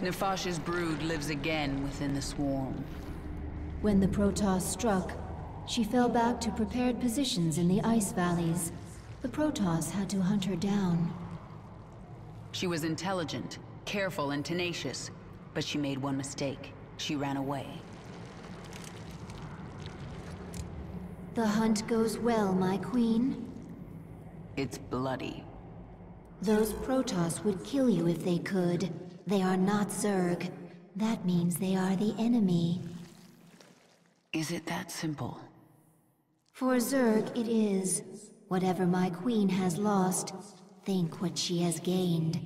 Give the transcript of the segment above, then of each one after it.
Nafash's brood lives again within the swarm. When the Protoss struck, she fell back to prepared positions in the ice valleys. The Protoss had to hunt her down. She was intelligent, careful, and tenacious, but she made one mistake. She ran away. The hunt goes well, my queen. It's bloody. Those Protoss would kill you if they could. They are not Zerg. That means they are the enemy. Is it that simple? For Zerg, it is. Whatever my queen has lost, think what she has gained.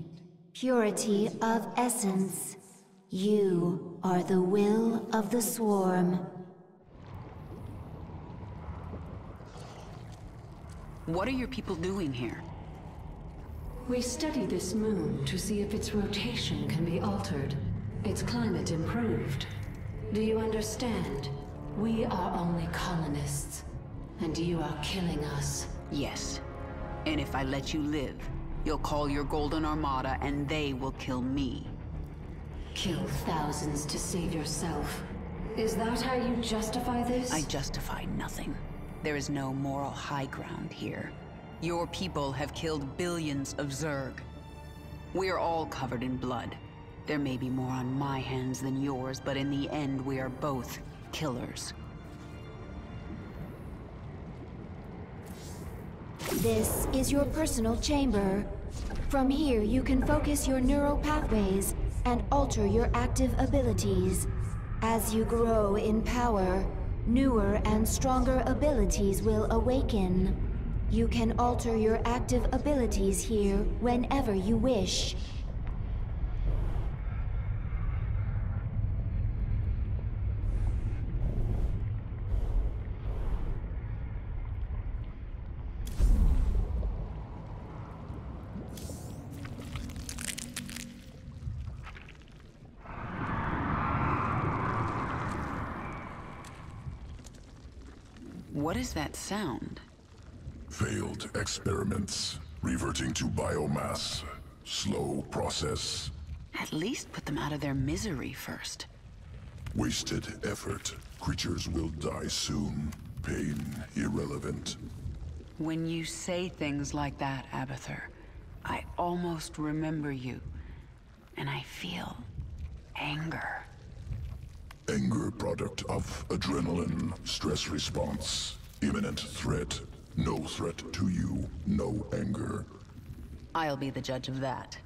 Purity of essence. You are the will of the swarm. What are your people doing here? We study this moon to see if its rotation can be altered, its climate improved. Do you understand? We are only colonists, and you are killing us. Yes. And if I let you live, you'll call your Golden Armada and they will kill me. Kill thousands to save yourself. Is that how you justify this? I justify nothing. There is no moral high ground here. Your people have killed billions of Zerg. We are all covered in blood. There may be more on my hands than yours, but in the end we are both killers. This is your personal chamber. From here, you can focus your neural pathways and alter your active abilities. As you grow in power, newer and stronger abilities will awaken. You can alter your active abilities here whenever you wish. What is that sound? Failed experiments. Reverting to biomass. Slow process. At least put them out of their misery first. Wasted effort. Creatures will die soon. Pain irrelevant. When you say things like that, Abathur, I almost remember you. And I feel anger. Anger product of adrenaline. Stress response. Imminent threat. No threat to you. No anger. I'll be the judge of that.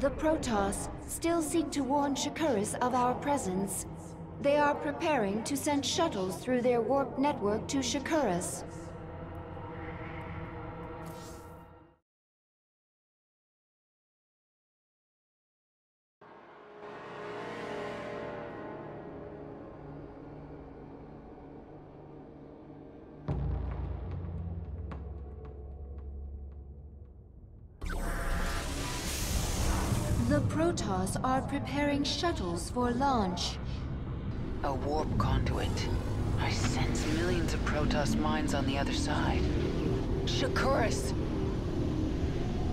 The Protoss still seek to warn Shakuras of our presence. They are preparing to send shuttles through their warp network to Shakuras. Protoss are preparing shuttles for launch. A warp conduit. I sense millions of Protoss mines on the other side. Shakuras!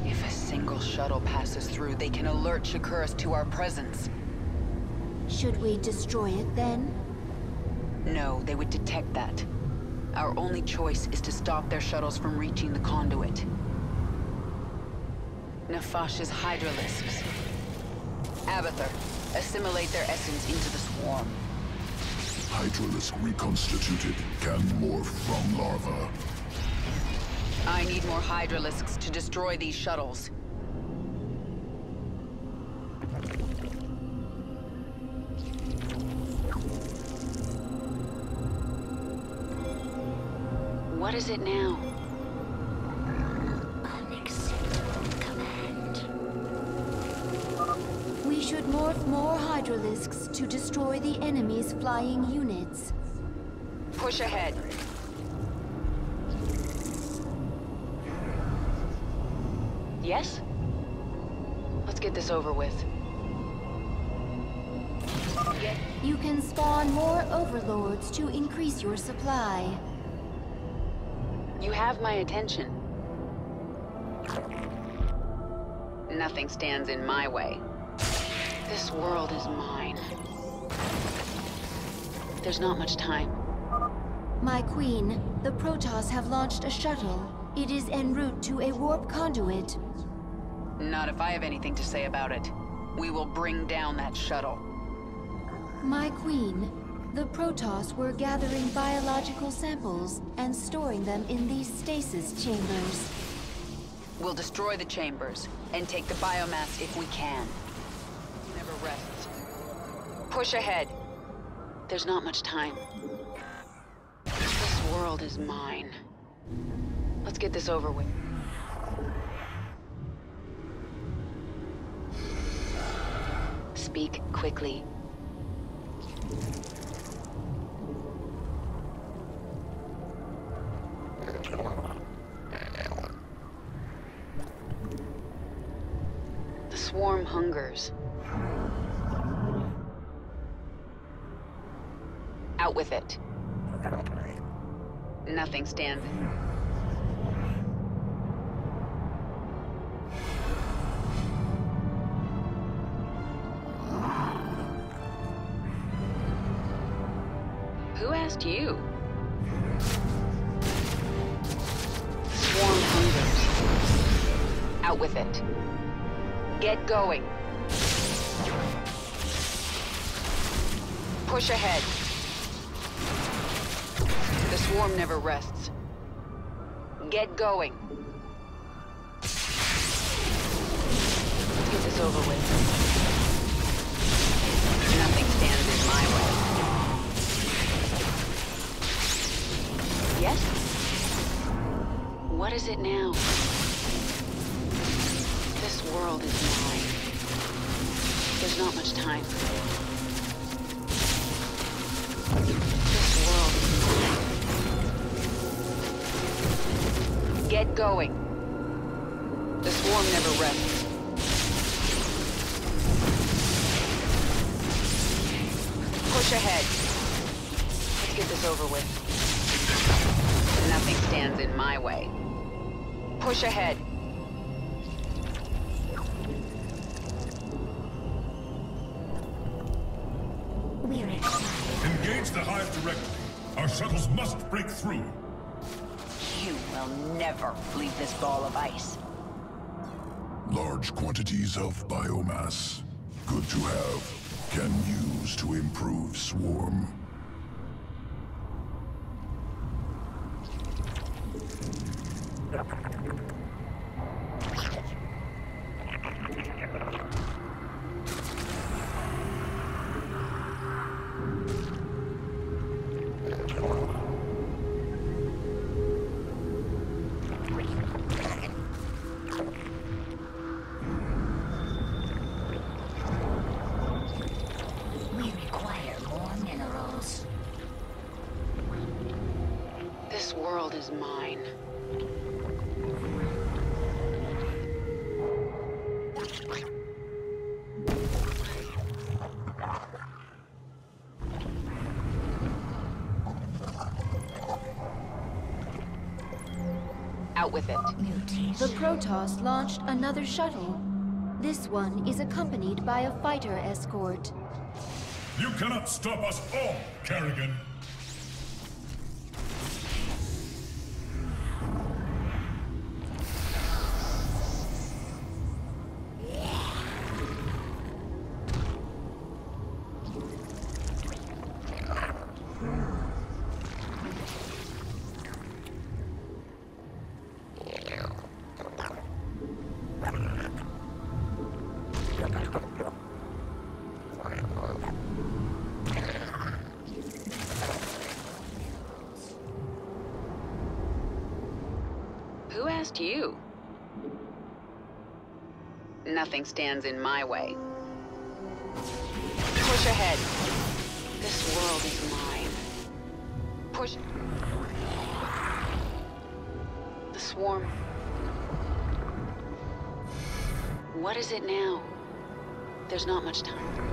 If a single shuttle passes through, they can alert Shakuras to our presence. Should we destroy it then? No, they would detect that. Our only choice is to stop their shuttles from reaching the conduit. Nafash's Hydralisks. Abathur, assimilate their essence into the swarm. Hydralisk reconstituted. Can morph from larva. I need more Hydralisks to destroy these shuttles. What is it now? Morph more Hydralisks to destroy the enemy's flying units. Push ahead. Yes? Let's get this over with. You can spawn more overlords to increase your supply. You have my attention. Nothing stands in my way. This world is mine. There's not much time. My queen, the Protoss have launched a shuttle. It is en route to a warp conduit. Not if I have anything to say about it. We will bring down that shuttle. My queen, the Protoss were gathering biological samples and storing them in these stasis chambers. We'll destroy the chambers and take the biomass if we can. Push ahead. There's not much time. This world is mine. Let's get this over with. Speak quickly. The swarm hungers. Out with it. Nothing stands. Who asked you? Swarm hungers. Out with it. Get going. Push ahead. Swarm never rests. Get going. Let's get this over with. Nothing stands in my way. Yes? What is it now? This world is mine. There's not much time. This world Get going. The swarm never rests. Push ahead. Let's get this over with. Nothing stands in my way. Push ahead. We're inside. Engage the hive directly. Our shuttles must break through. Will never leave this ball of ice. Large quantities of biomass. Good to have. Can use to improve swarm. The Protoss launched another shuttle. This one is accompanied by a fighter escort. You cannot stop us all, Kerrigan. Nothing stands in my way. Push ahead. This world is mine. Push. The swarm. What is it now? There's not much time.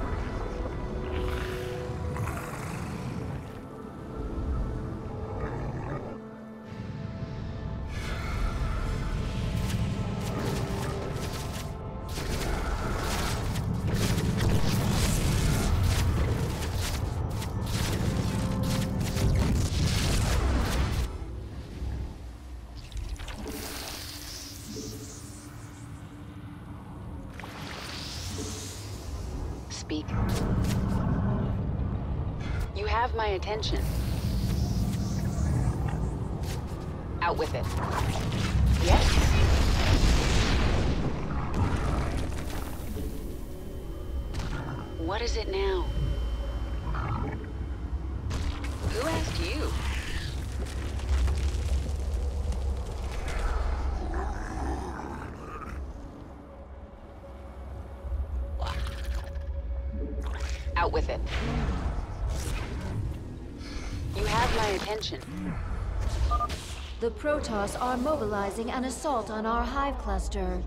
Speak. You have my attention. Out with it. Yes? What is it now? My attention. The Protoss are mobilizing an assault on our hive cluster.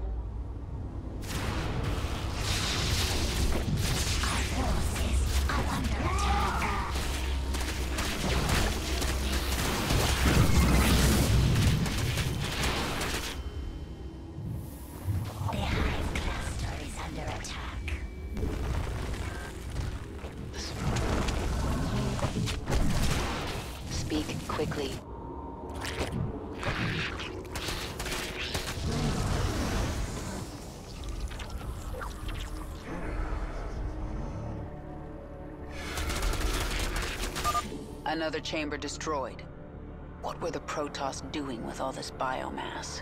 Chamber destroyed. What were the Protoss doing with all this biomass?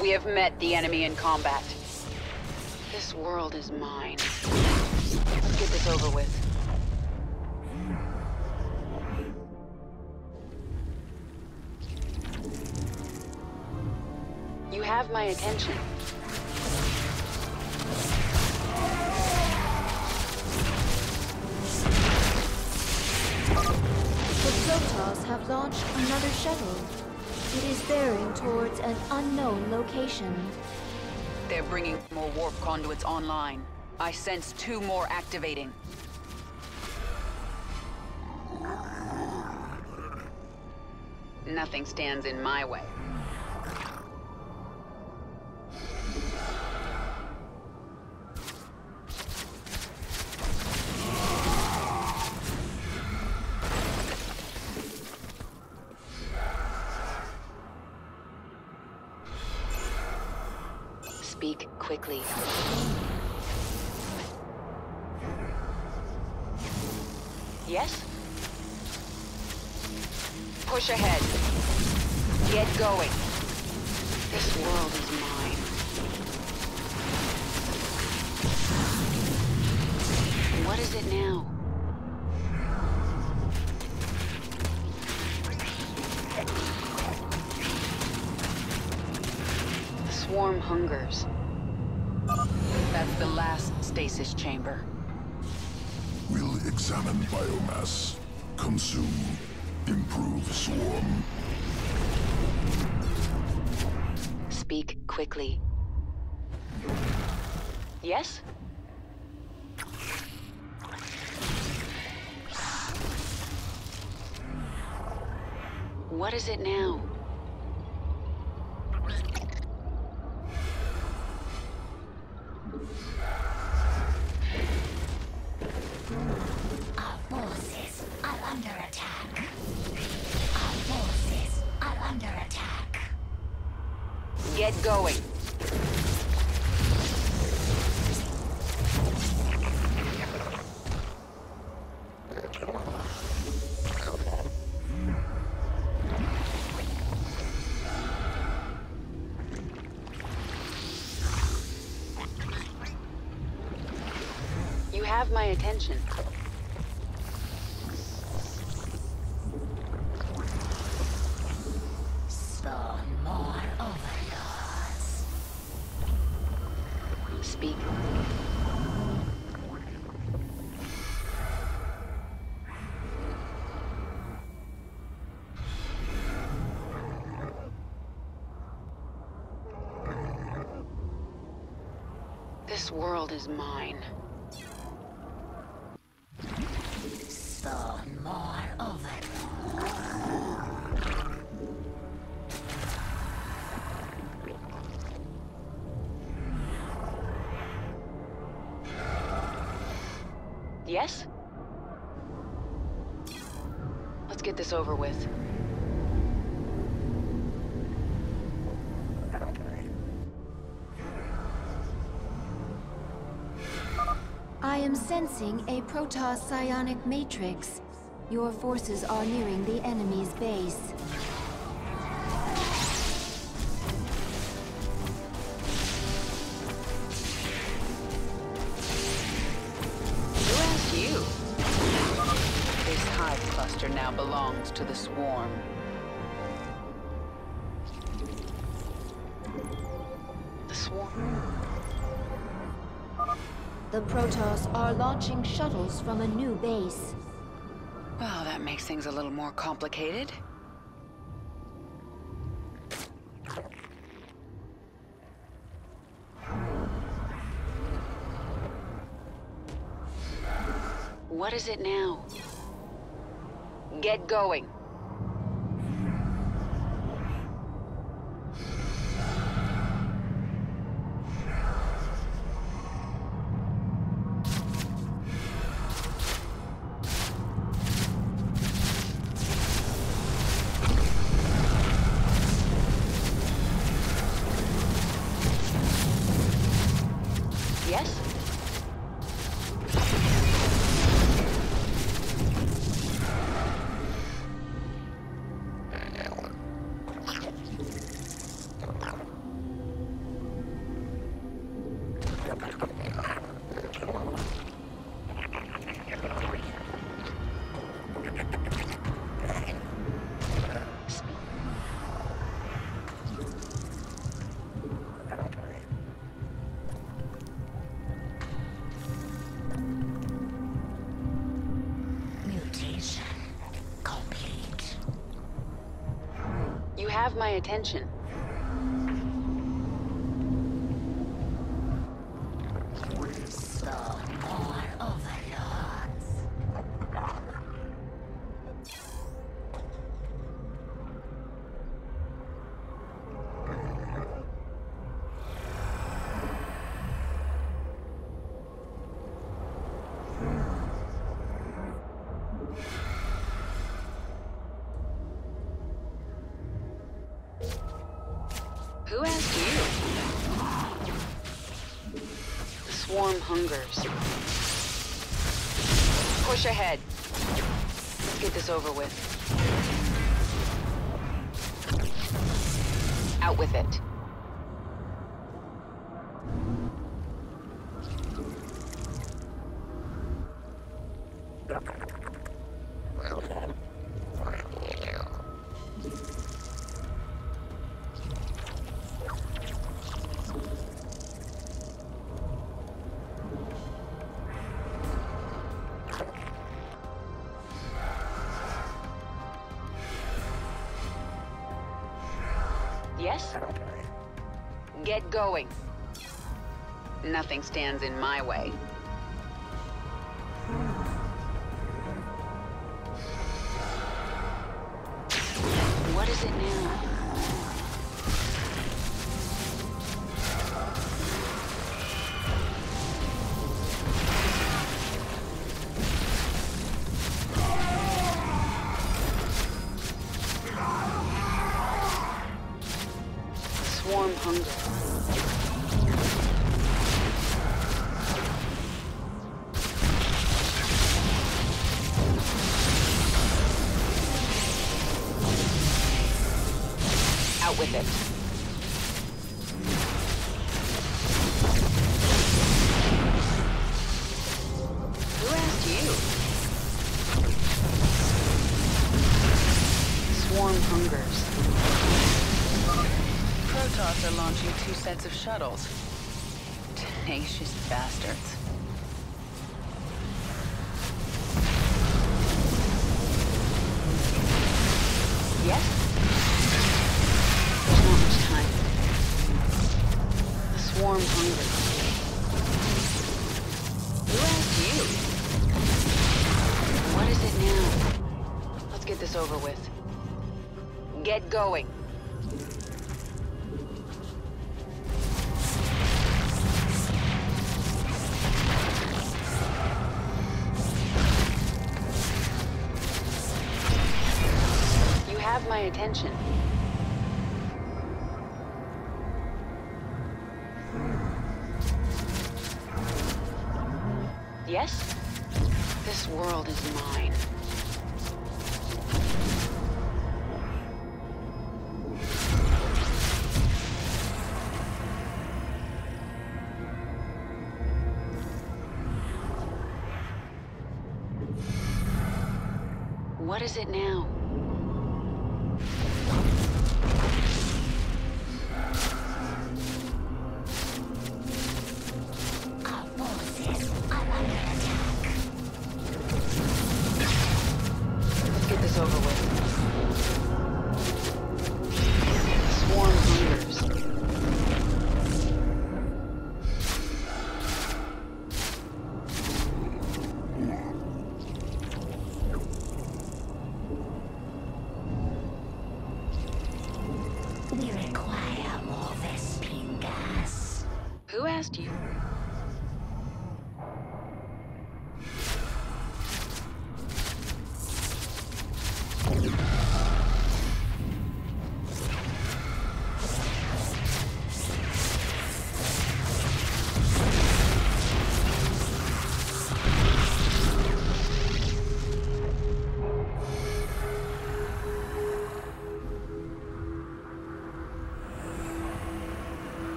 We have met the enemy in combat. This world is mine. Let's get this over with. You have my attention. Protoss have launched another shuttle. It is bearing towards an unknown location. They're bringing more warp conduits online. I sense two more activating. Nothing stands in my way. Yes? Push ahead. Get going. This world is mine. What is it now? The swarm hungers. That's the last stasis chamber. Examine biomass, consume, improve swarm. Speak quickly. Yes? What is it now? Under attack. Our forces are under attack. Get going. World is mine. More overlords. Yes? Let's get this over with. Sensing a Protoss psionic matrix. Your forces are nearing the enemy's base. Protoss are launching shuttles from a new base. Well, that makes things a little more complicated. What is it now? Get going. Have my attention. Out with it. Going. Nothing stands in my way. Swarm hundreds of shuttles. Tenacious bastards. Yes? There's not much time. The swarm's hungry. Who asked you? What is it now? Let's get this over with. Get going. Have my attention. Yes? This world is mine.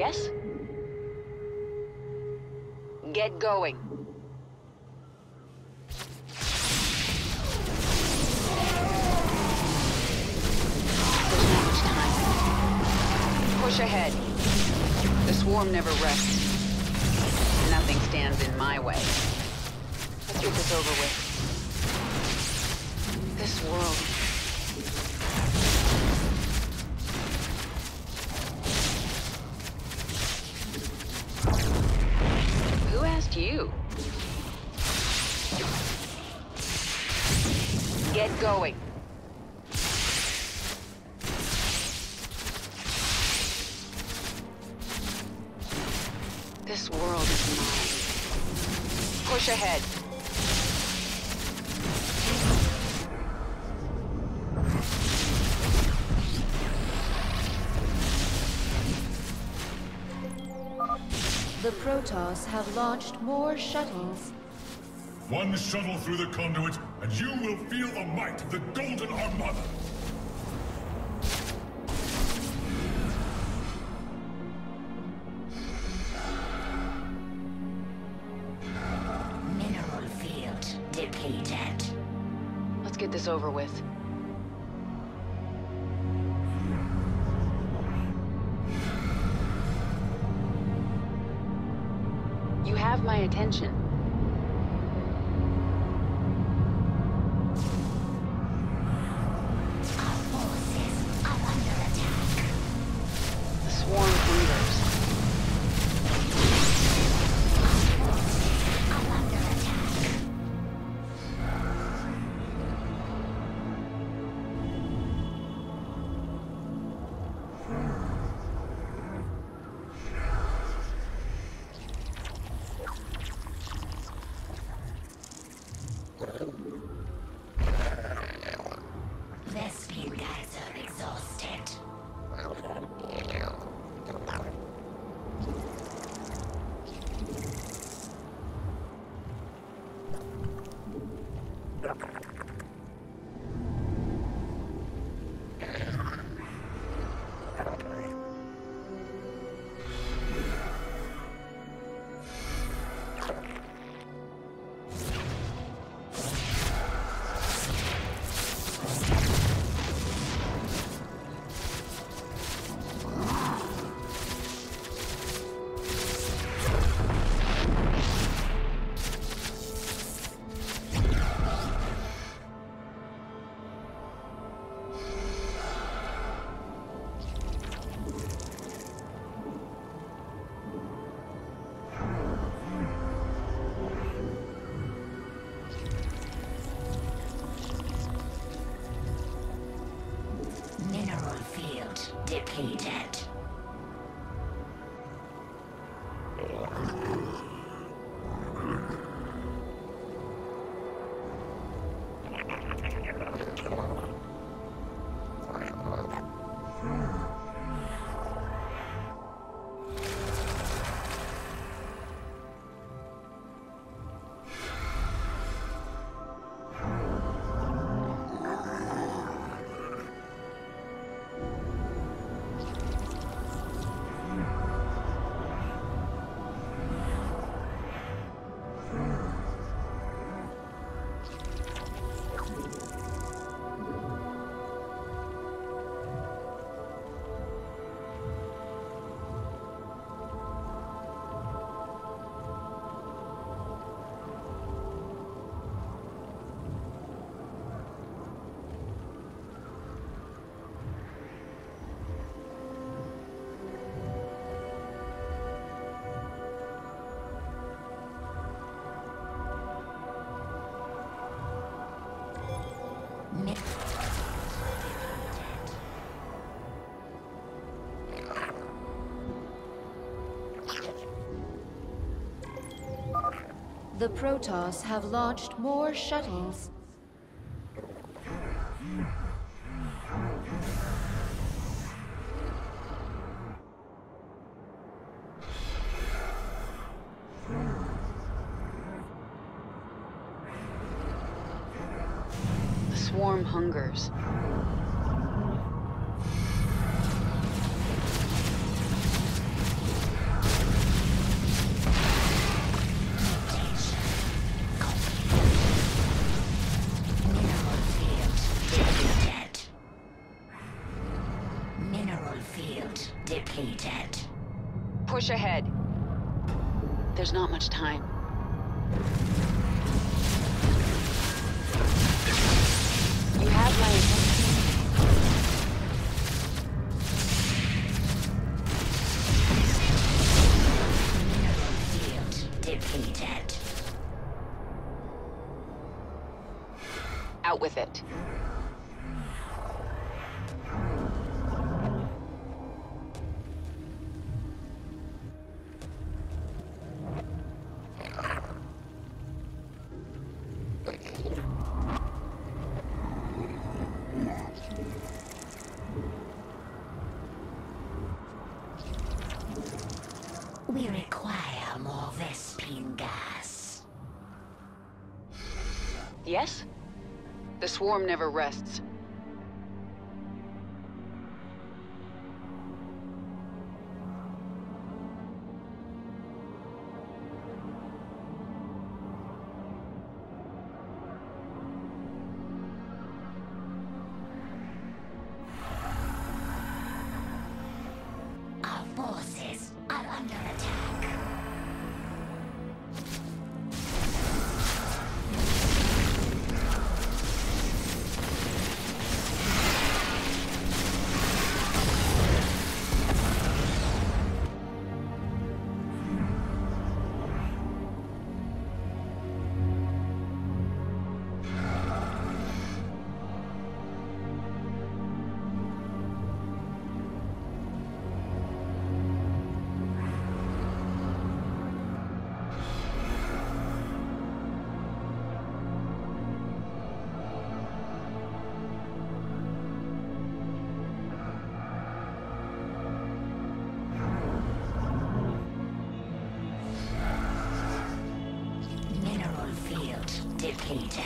Yes? Get going. There's not much time. Push ahead. The swarm never rests. Nothing stands in my way. Let's get this over with. This world Asked you? Get going. The Protoss have launched more shuttles. One shuttle through the conduit, and you will feel the might of the Golden Armada. Mineral field depleted. Let's get this over with. Attention. Depleted. The Protoss have launched more shuttles. Push ahead. There's not much time. Yes? The swarm never rests. Depleted.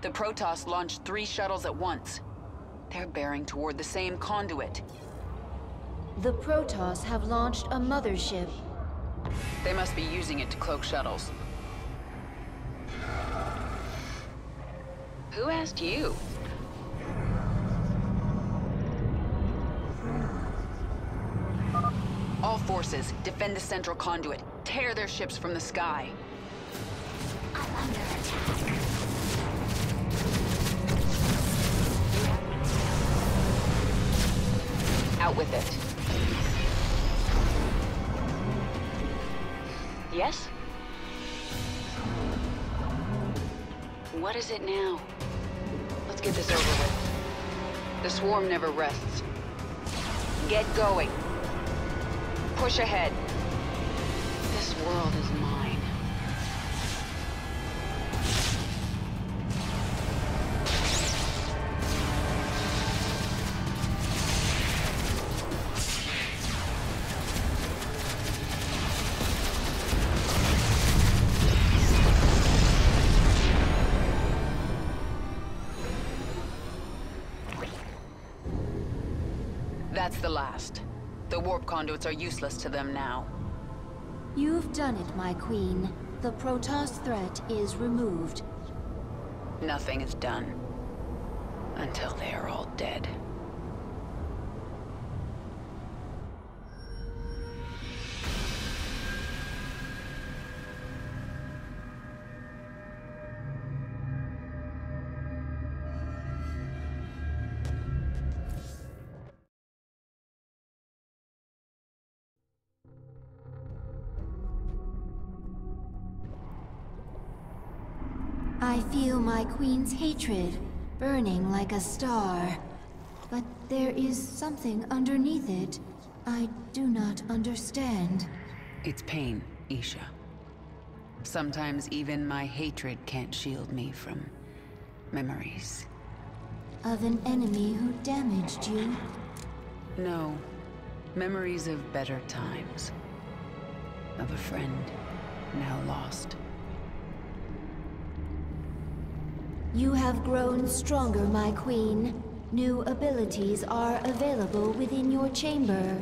The Protoss launched three shuttles at once. They're bearing toward the same conduit. The Protoss have launched a mothership. They must be using it to cloak shuttles. Who asked you? All forces, defend the central conduit. Tear their ships from the sky. I'm under attack. Out with it. Yes? What is it now? Let's get this over with. The swarm never rests. Get going. Push ahead. This world is are useless to them now. You've done it, my queen. The Protoss threat is removed. Nothing is done. Until they are all dead. I feel my queen's hatred, burning like a star. But there is something underneath it. I do not understand. It's pain, Izsha. Sometimes even my hatred can't shield me from memories. Of an enemy who damaged you? No. Memories of better times. Of a friend, now lost. You have grown stronger, my queen. New abilities are available within your chamber.